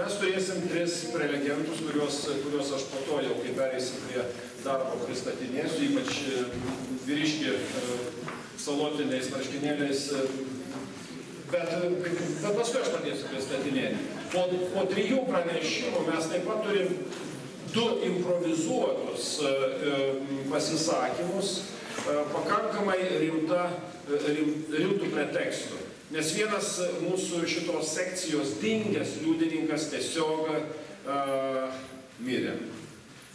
Mes turėsim tris prelegentus, kuriuos, kuriuos aš po to jau, kai pereisim prie darbo, pristatinėsiu, ypač e, vyriški e, salotiniais marškinėliais. e, Bet, bet paskui aš pradėsiu pristatinėti. Po, po trijų pranešimų mes taip pat turim du improvizuotus pasisakymus, pakankamai rimta, rim, rimtų pretekstų. Nes vienas mūsų šitos sekcijos dingęs liudininkas tiesiog uh, mirė.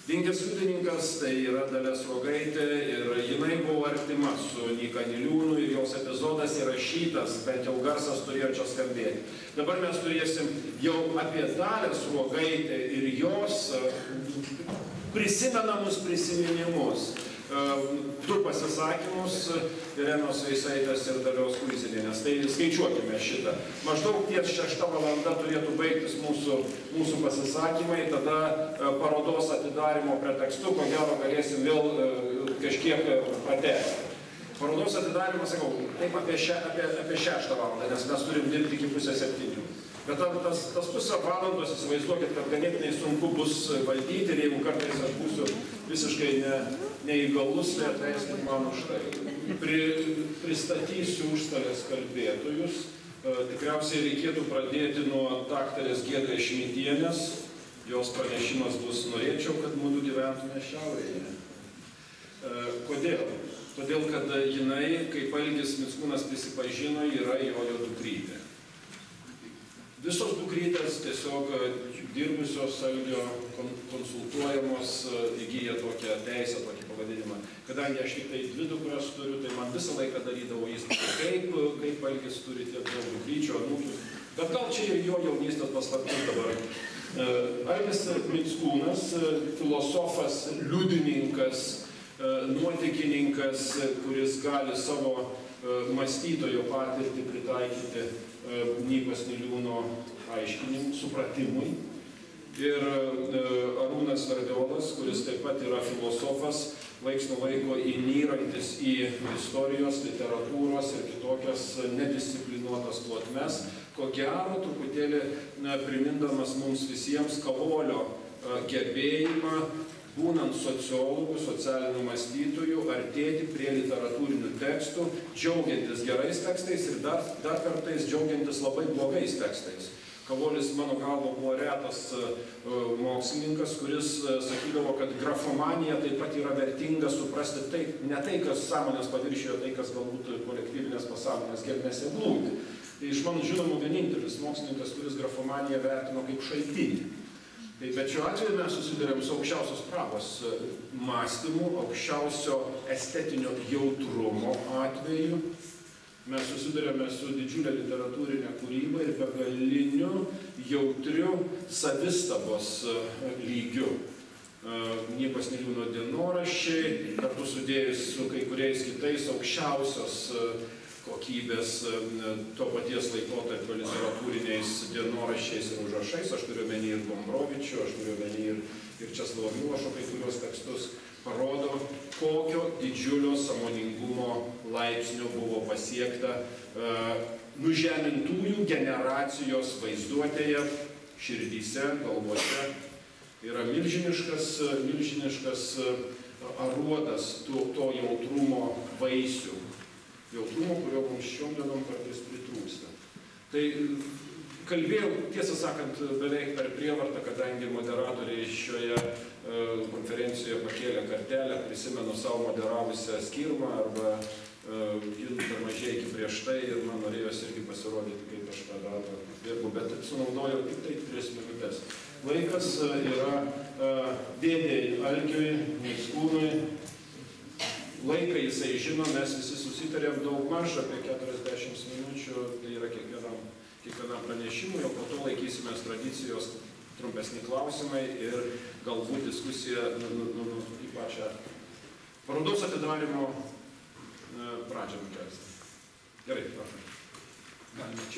Dingęs liudininkas tai yra Dalės Rogaitė ir jinai buvo artima su Nika Niliūnu ir jos epizodas įrašytas, bent jau garsas turėjo čia skambėti. Dabar mes turėsim jau apie Dalės Rogaitę ir jos prisimenamus prisiminimus. Du pasisakymus Irenos Veisaitės ir Dalios Kuizinienės. Tai skaičiuokime šitą. Maždaug ties šešta valanda turėtų baigtis mūsų, mūsų pasisakymai, tada parodos atidarimo pretekstu, ko gero galėsim vėl kažkiek pratęsti. Parodos atidarimas, sakau, taip apie, še, apie, apie šeštą valandą, nes mes turim dirbti iki pusės septynių. Bet tas, tas pusę valandos, įsivaizduokit, kad ganėtinai sunku bus valdyti ir jeigu kartais aš būsiu visiškai ne, neįgalus, tai atleiskit man už tai. Pri, pristatysiu užstalės kalbėtojus. E, tikriausiai reikėtų pradėti nuo daktarės Giedrės Šmitienės. Jos pranešimas bus, norėčiau, kad mūsų gyventume šiaurėje. E, kodėl? Todėl, kad jinai, kaip Algis Mickūnas prisipažino, yra jojo dukrytė. Visos dukrytės tiesiog dirbusios Algio konsultuojamos įgyja tokią teisę, tokį pavadinimą. Kadangi aš tik tai dvi dukras turiu, tai man visą laiką darydavo įspūdį, kaip, kaip Algis turi tiek daug dukryčių, anūkių. Bet gal čia ir jo jaunystės paslaptis dabar. Algis Mickūnas, filosofas, liudininkas, nuotikininkas, kuris gali savo mąstytojo patirtį pritaikyti Nykos Niliūno aiškinimui, supratimui. Ir Arūnas Verdiolas, kuris taip pat yra filosofas, laiks nuo laiko įnyrantis į istorijos, literatūros ir kitokias nedisciplinuotas plotmes, ko gero truputėlį primindamas mums visiems kavolio gebėjimą būnant sociologų, socialinių mąstytojų, artėti prie literatūrinių tekstų, džiaugiantis gerais tekstais ir dar, dar kartais džiaugiantis labai blogais tekstais. Kavolis, mano galvo, buvo retas uh, mokslininkas, kuris uh, sakydavo, kad grafomanija taip pat yra vertinga suprasti tai, ne tai, kas sąmonės paviršiuje, tai, kas galbūt kolektyvinės pasąmonės gelmėse glūdi. Tai iš mano žinomų vienintelis mokslininkas, kuris grafomaniją vertino kaip šaltinį. Tai bet šiuo atveju mes susidurėm su aukščiausios prabos mąstymu, aukščiausio estetinio jautrumo atveju. Mes susidurėme su didžiulė literatūrinė kūryba ir begaliniu jautriu savistabos lygiu. Niekos Niliūno dienoraščiai, kartu sudėjus su kai kuriais kitais aukščiausios kokybės to paties laikotarpio literatūriniais dienoraščiais ir užrašais. Aš turiu menį ir Gombrovičių, aš turiu menį ir, ir Česlovo Milošo kai kurios tekstus, parodo, kokio didžiulio samoningumo laipsnio buvo pasiekta uh, nužemintųjų generacijos vaizduotėje, širdyse, galvose. Yra milžiniškas, milžiniškas aruodas to, to jautrumo vaisių jautrumo, kurio mums šiom dienom kartais pritrūksta. Tai kalbėjau, tiesą sakant, beveik per prievartą, kadangi moderatoriai šioje e, konferencijoje pakėlė kartelę, prisimenu savo moderavusią skirmą arba e, per mažai iki prieš tai ir man norėjosi irgi pasirodyti, kaip aš tą darbą dirbu, bet sunaudojau tik tai tris minutės. Laikas yra e, dėdėjai Algiui, Mickūnui, laiką jisai žino, mes visi susitarėm daug maž apie 40 minučių, tai yra kiekvienam, kiekvienam pranešimui, o po to laikysimės tradicijos trumpesni klausimai ir galbūt diskusija nu, nu, nu, nu, į pačią parodos atidarimo pradžią nukelsti. Gerai, prašau. Galime čia.